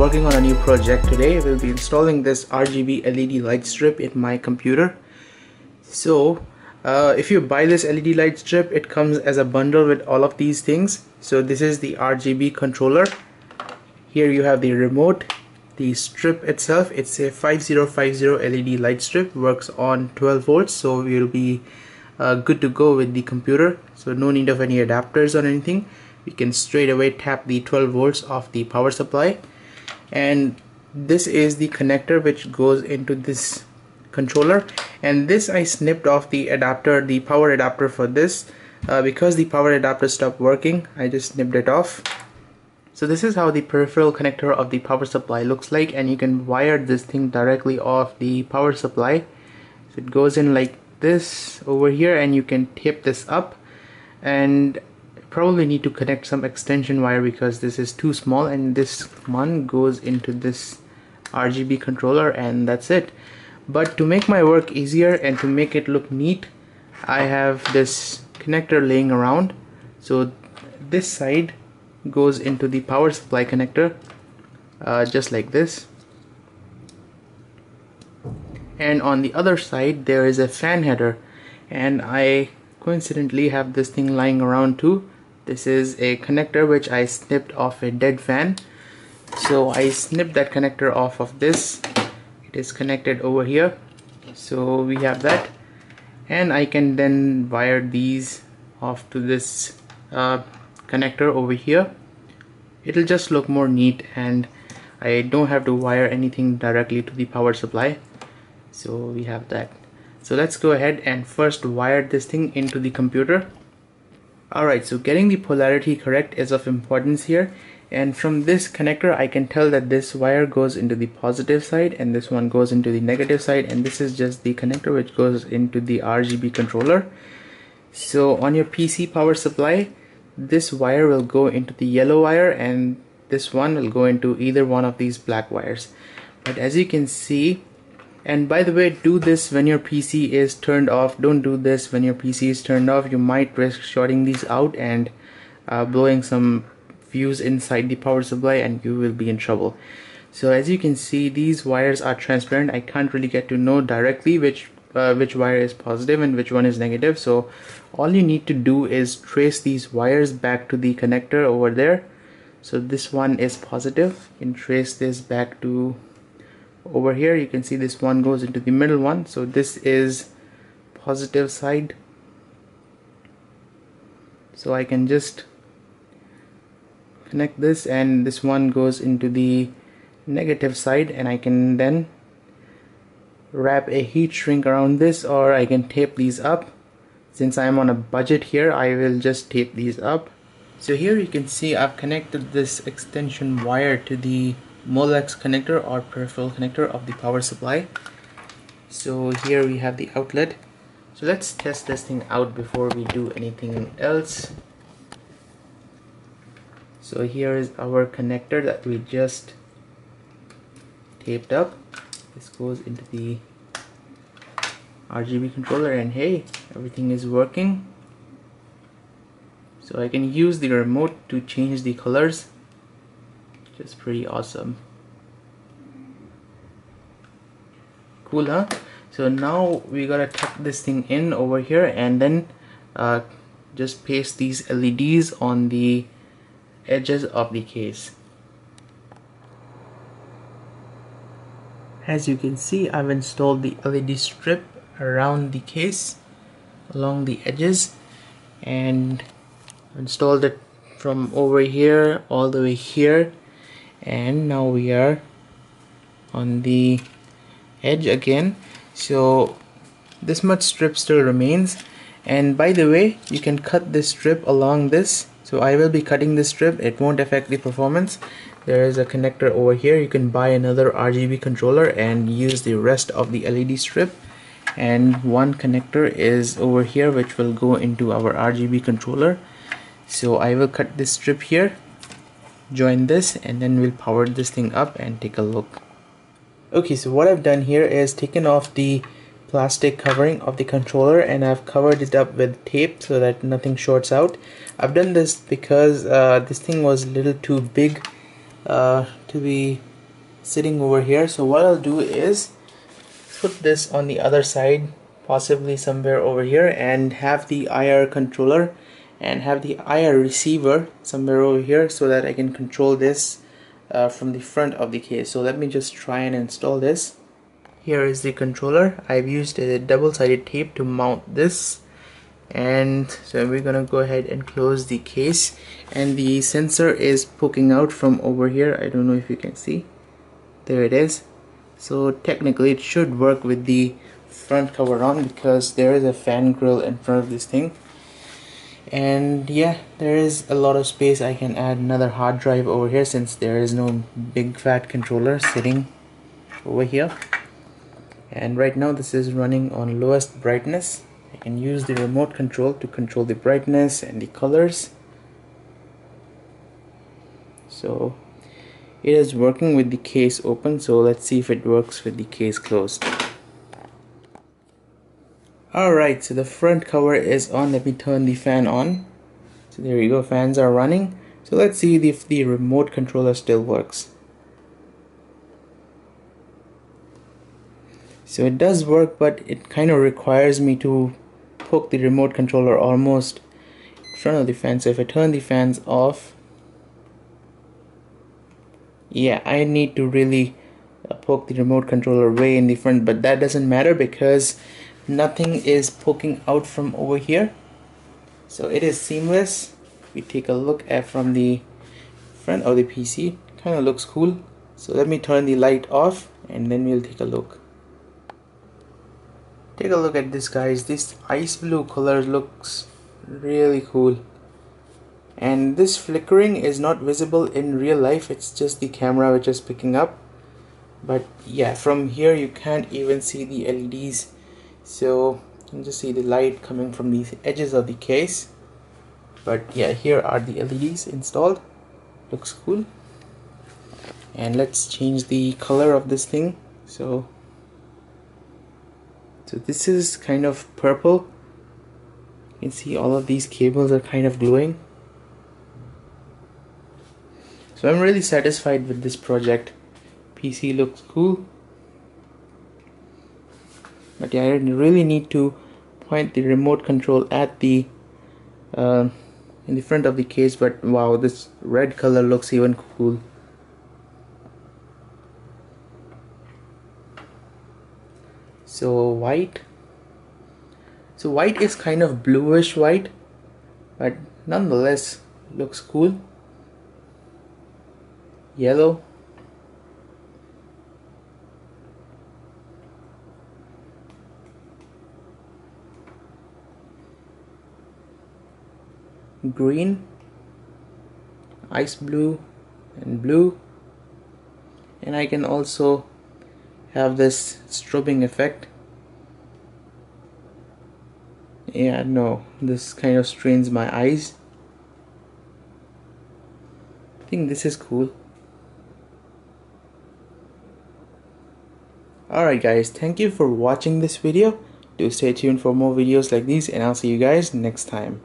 working on a new project today. We'll be installing this RGB LED light strip in my computer. So uh, if you buy this LED light strip, it comes as a bundle with all of these things. So this is the RGB controller. Here you have the remote, the strip itself. It's a 5050 LED light strip, works on 12 volts. So we'll be uh, good to go with the computer. So no need of any adapters or anything we can straight away tap the 12 volts of the power supply and this is the connector which goes into this controller. And this I snipped off the adapter the power adapter for this. Uh, because the power adapter stopped working I just snipped it off. So this is how the peripheral connector of the power supply looks like. And you can wire this thing directly off the power supply. So it goes in like this over here and you can tape this up. And probably need to connect some extension wire because this is too small and this one goes into this RGB controller and that's it. But to make my work easier and to make it look neat I have this connector laying around. So this side goes into the power supply connector uh, just like this. And on the other side there is a fan header. And I coincidentally have this thing lying around too this is a connector which I snipped off a dead fan. So I snipped that connector off of this. It is connected over here. So we have that. And I can then wire these off to this uh, connector over here. It'll just look more neat and I don't have to wire anything directly to the power supply. So we have that. So let's go ahead and first wire this thing into the computer Alright, so getting the polarity correct is of importance here and from this connector I can tell that this wire goes into the positive side and this one goes into the negative side and this is just the connector which goes into the RGB controller. So on your PC power supply this wire will go into the yellow wire and this one will go into either one of these black wires. But as you can see and by the way do this when your PC is turned off. Don't do this when your PC is turned off. You might risk shorting these out and uh, blowing some fuse inside the power supply and you will be in trouble. So as you can see these wires are transparent. I can't really get to know directly which uh, which wire is positive and which one is negative. So all you need to do is trace these wires back to the connector over there. So this one is positive. And trace this back to over here you can see this one goes into the middle one. So this is positive side. So I can just connect this and this one goes into the negative side and I can then wrap a heat shrink around this or I can tape these up. Since I'm on a budget here I will just tape these up. So here you can see I've connected this extension wire to the Molex connector or peripheral connector of the power supply. So here we have the outlet. So let's test this thing out before we do anything else. So here is our connector that we just taped up. This goes into the RGB controller and hey everything is working. So I can use the remote to change the colors is pretty awesome. Cool huh? So now we gotta tuck this thing in over here and then uh, just paste these LEDs on the edges of the case. As you can see I've installed the LED strip around the case along the edges and installed it from over here all the way here and now we are on the edge again. So this much strip still remains. And by the way you can cut this strip along this. So I will be cutting this strip. It won't affect the performance. There is a connector over here. You can buy another RGB controller and use the rest of the LED strip. And one connector is over here which will go into our RGB controller. So I will cut this strip here join this and then we'll power this thing up and take a look. Okay so what I've done here is taken off the plastic covering of the controller and I've covered it up with tape so that nothing shorts out. I've done this because uh, this thing was a little too big uh, to be sitting over here. So what I'll do is put this on the other side possibly somewhere over here and have the IR controller and have the IR receiver somewhere over here so that I can control this uh, from the front of the case. So let me just try and install this. Here is the controller. I've used a double-sided tape to mount this. And so we're gonna go ahead and close the case. And the sensor is poking out from over here. I don't know if you can see. There it is. So technically it should work with the front cover on because there is a fan grill in front of this thing and yeah there is a lot of space. I can add another hard drive over here since there is no big fat controller sitting over here. And right now this is running on lowest brightness. I can use the remote control to control the brightness and the colors. So it is working with the case open. So let's see if it works with the case closed alright so the front cover is on. Let me turn the fan on. So there you go fans are running. So let's see if the remote controller still works. So it does work but it kind of requires me to poke the remote controller almost in front of the fan. So if I turn the fans off yeah I need to really uh, poke the remote controller way in the front. But that doesn't matter because nothing is poking out from over here. So it is seamless. We take a look at from the front of the PC kind of looks cool. So let me turn the light off and then we'll take a look. Take a look at this guys. This ice blue color looks really cool. And this flickering is not visible in real life. It's just the camera which is picking up. But yeah from here you can't even see the LEDs so you can just see the light coming from the edges of the case. But yeah here are the LEDs installed. Looks cool. And let's change the color of this thing. So so this is kind of purple. You can see all of these cables are kind of glowing. So I'm really satisfied with this project. PC looks cool but yeah I really need to point the remote control at the uh, in the front of the case but wow this red color looks even cool. So white. So white is kind of bluish white but nonetheless looks cool. Yellow green ice blue and blue. And I can also have this strobing effect. Yeah no this kind of strains my eyes. I think this is cool. Alright guys thank you for watching this video. Do stay tuned for more videos like these and I'll see you guys next time